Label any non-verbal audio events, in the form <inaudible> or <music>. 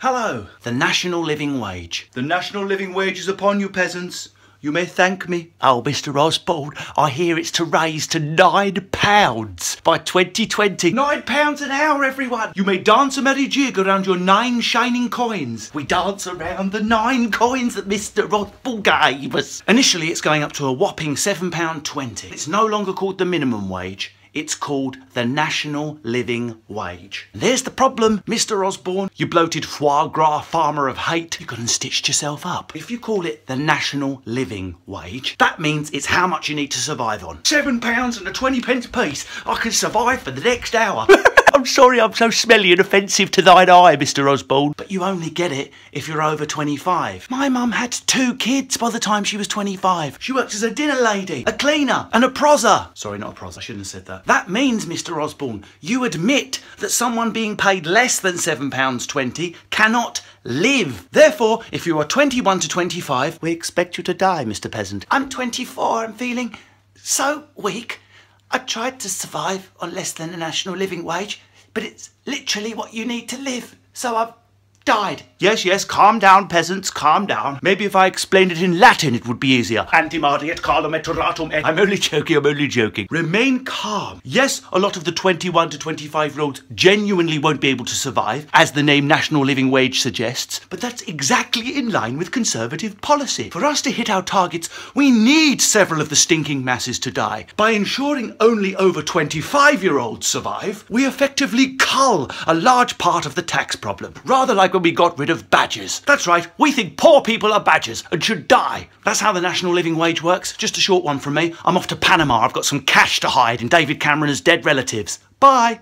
Hello, the national living wage. The national living wage is upon you, peasants. You may thank me. Oh, Mr. Osborne, I hear it's to raise to nine pounds by 2020. Nine pounds an hour, everyone. You may dance a merry jig around your nine shining coins. We dance around the nine coins that Mr. Osborne gave us. Initially, it's going up to a whopping £7.20. It's no longer called the minimum wage. It's called the National Living Wage. There's the problem, Mr. Osborne. You bloated foie gras farmer of hate. You gone and stitched yourself up. If you call it the National Living Wage, that means it's how much you need to survive on. Seven pounds and a twenty pence piece. I can survive for the next hour. <laughs> I'm sorry I'm so smelly and offensive to thine eye, Mr. Osborne. But you only get it if you're over 25. My mum had two kids by the time she was 25. She works as a dinner lady, a cleaner, and a prosser. Sorry, not a pros. I shouldn't have said that. That means, Mr. Osborne, you admit that someone being paid less than £7.20 cannot live. Therefore, if you are 21 to 25, we expect you to die, Mr. Peasant. I'm 24. I'm feeling so weak. I tried to survive on less than a national living wage, but it's literally what you need to live. So I've died. Yes, yes, calm down, peasants, calm down. Maybe if I explained it in Latin, it would be easier. Antimadi et calum et turatum et... I'm only joking, I'm only joking. Remain calm. Yes, a lot of the 21 to 25 year olds genuinely won't be able to survive, as the name National Living Wage suggests, but that's exactly in line with Conservative policy. For us to hit our targets, we need several of the stinking masses to die. By ensuring only over 25 year olds survive, we effectively cull a large part of the tax problem, rather like we got rid of badgers. That's right, we think poor people are badgers and should die. That's how the national living wage works. Just a short one from me. I'm off to Panama. I've got some cash to hide in David Cameron's dead relatives. Bye.